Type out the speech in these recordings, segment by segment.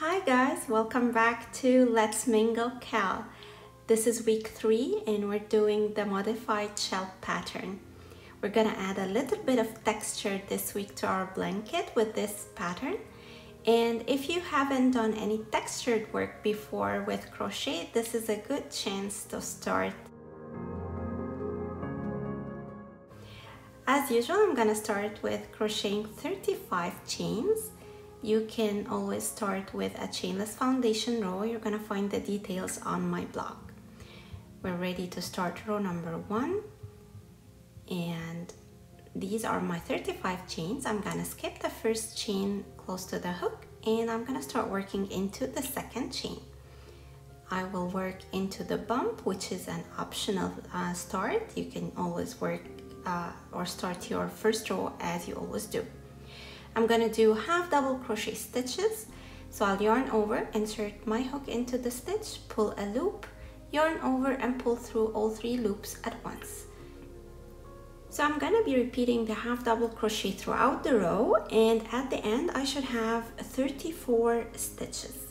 Hi guys, welcome back to Let's Mingle Cal. This is week three and we're doing the modified shell pattern. We're gonna add a little bit of texture this week to our blanket with this pattern. And if you haven't done any textured work before with crochet, this is a good chance to start. As usual, I'm gonna start with crocheting 35 chains you can always start with a chainless foundation row. You're gonna find the details on my blog. We're ready to start row number one. And these are my 35 chains. I'm gonna skip the first chain close to the hook and I'm gonna start working into the second chain. I will work into the bump, which is an optional uh, start. You can always work uh, or start your first row as you always do. I'm gonna do half double crochet stitches. So I'll yarn over, insert my hook into the stitch, pull a loop, yarn over and pull through all three loops at once. So I'm gonna be repeating the half double crochet throughout the row and at the end I should have 34 stitches.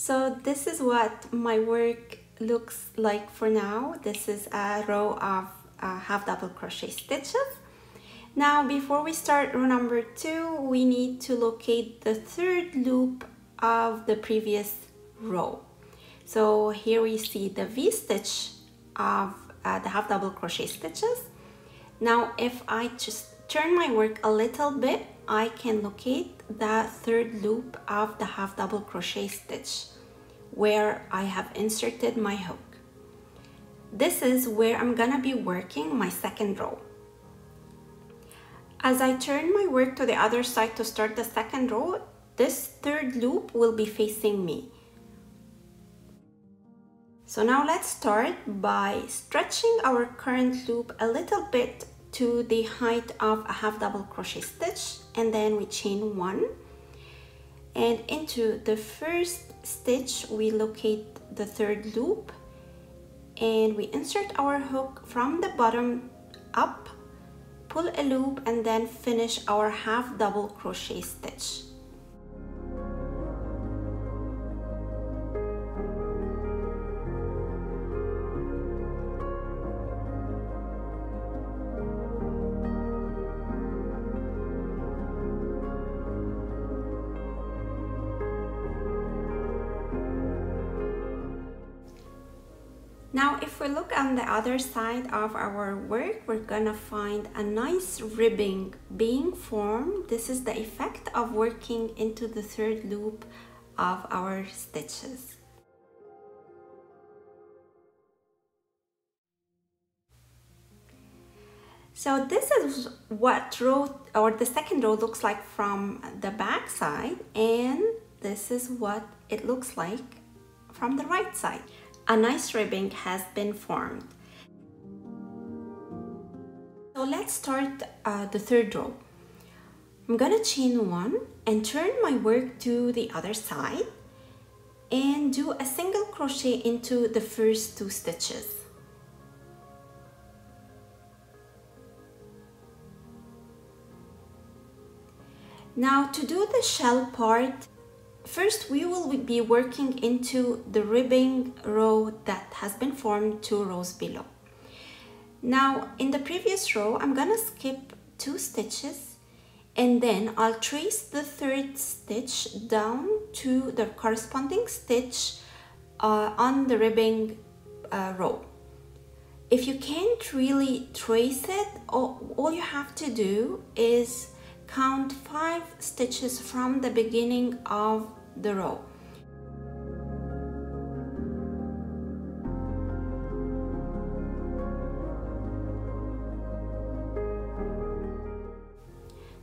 So this is what my work looks like for now. This is a row of uh, half double crochet stitches. Now before we start row number two, we need to locate the third loop of the previous row. So here we see the V-stitch of uh, the half double crochet stitches. Now if I just turn my work a little bit, I can locate the third loop of the half double crochet stitch where I have inserted my hook. This is where I'm gonna be working my second row. As I turn my work to the other side to start the second row, this third loop will be facing me. So now let's start by stretching our current loop a little bit to the height of a half double crochet stitch and then we chain one. And into the first stitch we locate the third loop and we insert our hook from the bottom up pull a loop and then finish our half double crochet stitch other side of our work, we're gonna find a nice ribbing being formed. This is the effect of working into the third loop of our stitches. So this is what row or the second row looks like from the back side and this is what it looks like from the right side a nice ribbing has been formed. So let's start uh, the third row. I'm gonna chain one and turn my work to the other side and do a single crochet into the first two stitches. Now to do the shell part, First, we will be working into the ribbing row that has been formed two rows below. Now, in the previous row, I'm gonna skip two stitches and then I'll trace the third stitch down to the corresponding stitch uh, on the ribbing uh, row. If you can't really trace it, all, all you have to do is count five stitches from the beginning of the row.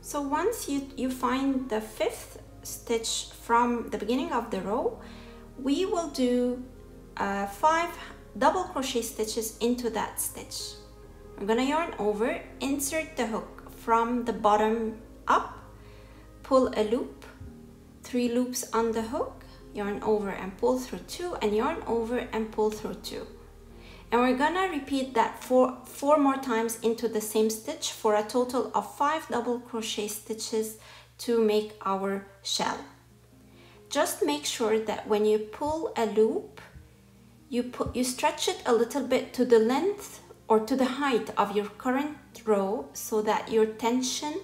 So once you, you find the fifth stitch from the beginning of the row, we will do uh, five double crochet stitches into that stitch. I'm gonna yarn over, insert the hook from the bottom up, pull a loop, three loops on the hook, yarn over and pull through two, and yarn over and pull through two. And we're gonna repeat that four, four more times into the same stitch for a total of five double crochet stitches to make our shell. Just make sure that when you pull a loop, you, put, you stretch it a little bit to the length or to the height of your current row so that your tension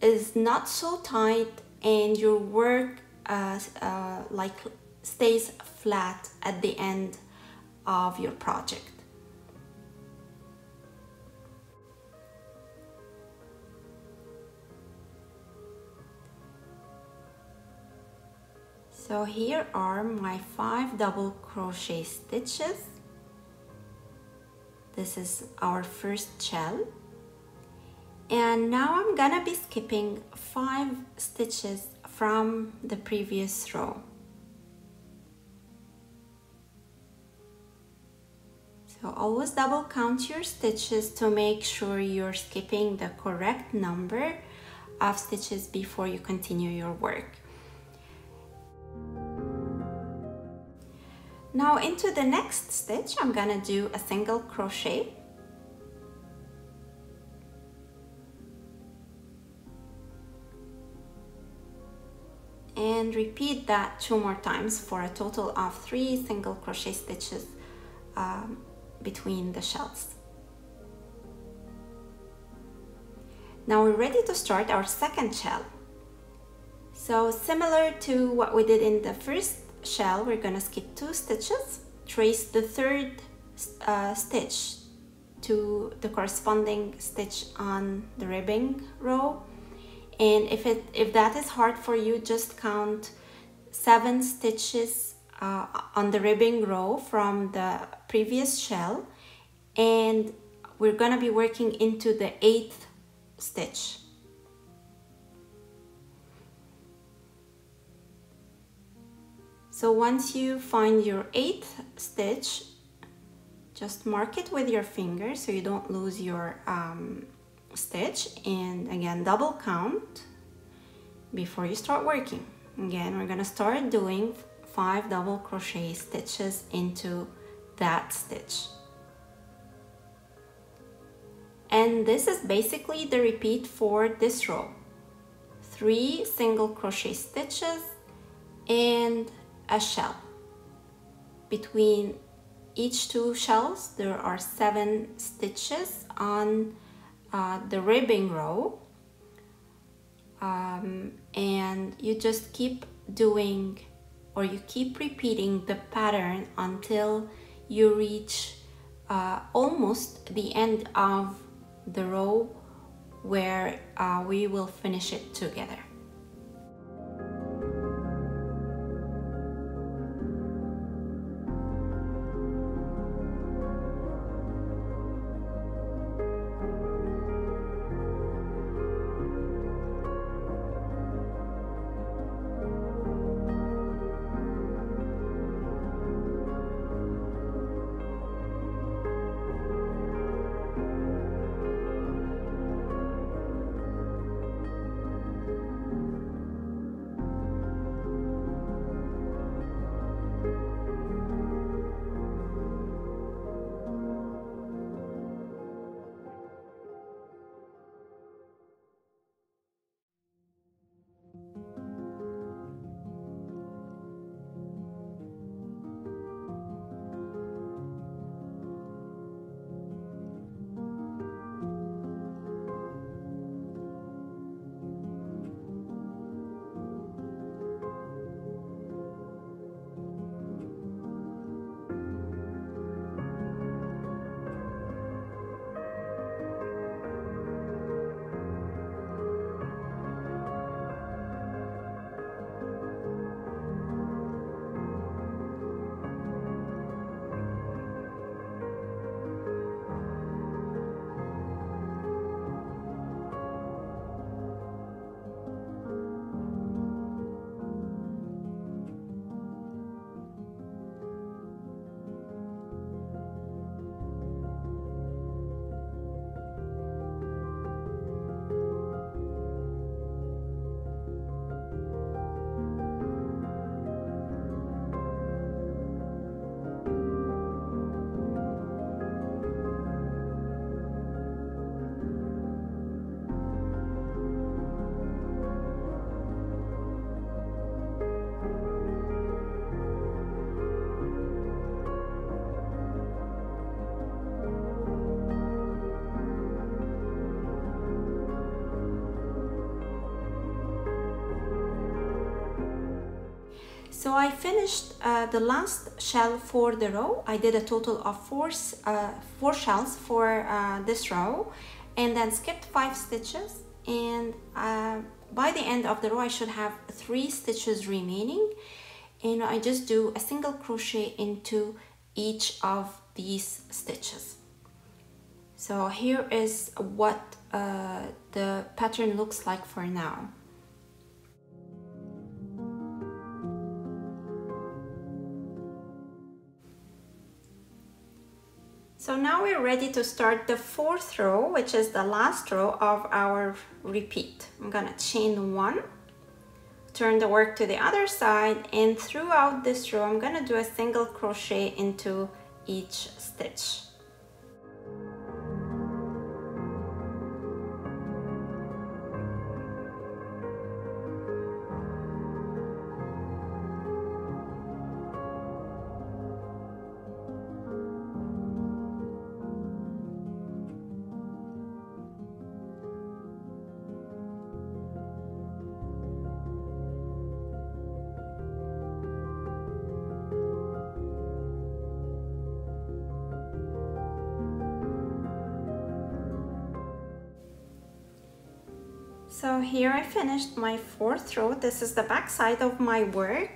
is not so tight and your work uh, uh, like stays flat at the end of your project. So here are my five double crochet stitches. This is our first shell. And now I'm gonna be skipping five stitches from the previous row. So always double count your stitches to make sure you're skipping the correct number of stitches before you continue your work. Now into the next stitch, I'm gonna do a single crochet. And repeat that two more times for a total of three single crochet stitches um, between the shells. Now we're ready to start our second shell. So similar to what we did in the first shell, we're gonna skip two stitches, trace the third uh, stitch to the corresponding stitch on the ribbing row. And if, it, if that is hard for you, just count seven stitches uh, on the ribbing row from the previous shell and we're gonna be working into the eighth stitch. So once you find your eighth stitch, just mark it with your finger so you don't lose your um, stitch and again double count before you start working. Again, we're gonna start doing five double crochet stitches into that stitch. And this is basically the repeat for this row. Three single crochet stitches and a shell. Between each two shells there are seven stitches on uh, the ribbing row um, and you just keep doing or you keep repeating the pattern until you reach uh, almost the end of the row where uh, we will finish it together. So I finished uh, the last shell for the row. I did a total of four, uh, four shells for uh, this row and then skipped five stitches and uh, by the end of the row I should have three stitches remaining and I just do a single crochet into each of these stitches. So here is what uh, the pattern looks like for now. So now we're ready to start the fourth row, which is the last row of our repeat. I'm gonna chain one, turn the work to the other side, and throughout this row, I'm gonna do a single crochet into each stitch. So here I finished my fourth row. This is the back side of my work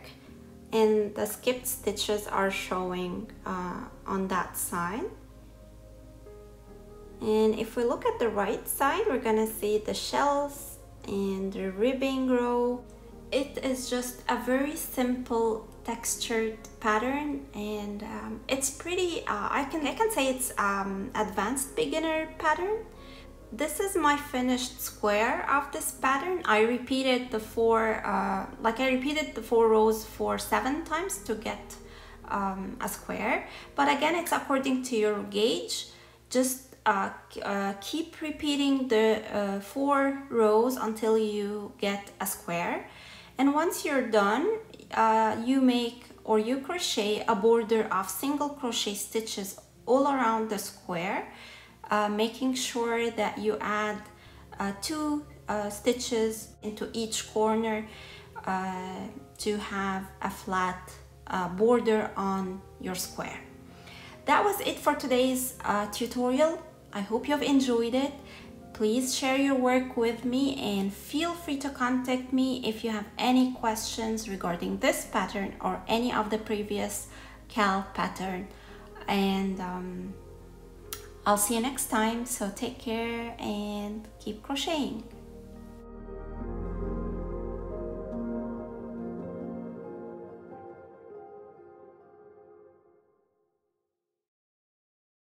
and the skipped stitches are showing uh, on that side. And if we look at the right side, we're gonna see the shells and the ribbing row. It is just a very simple textured pattern and um, it's pretty, uh, I, can, I can say it's um, advanced beginner pattern this is my finished square of this pattern. I repeated the four uh, like I repeated the four rows for seven times to get um, a square. But again it's according to your gauge. Just uh, uh, keep repeating the uh, four rows until you get a square. And once you're done uh, you make or you crochet a border of single crochet stitches all around the square uh, making sure that you add uh, two uh, stitches into each corner uh, to have a flat border on your square. That was it for today's tutorial. I hope you've enjoyed it. Please share your work with me and feel free to contact me if you have any questions regarding this pattern or any of the previous CAL pattern. And um, I'll see you next time. So take care and keep crocheting.